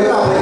yeah.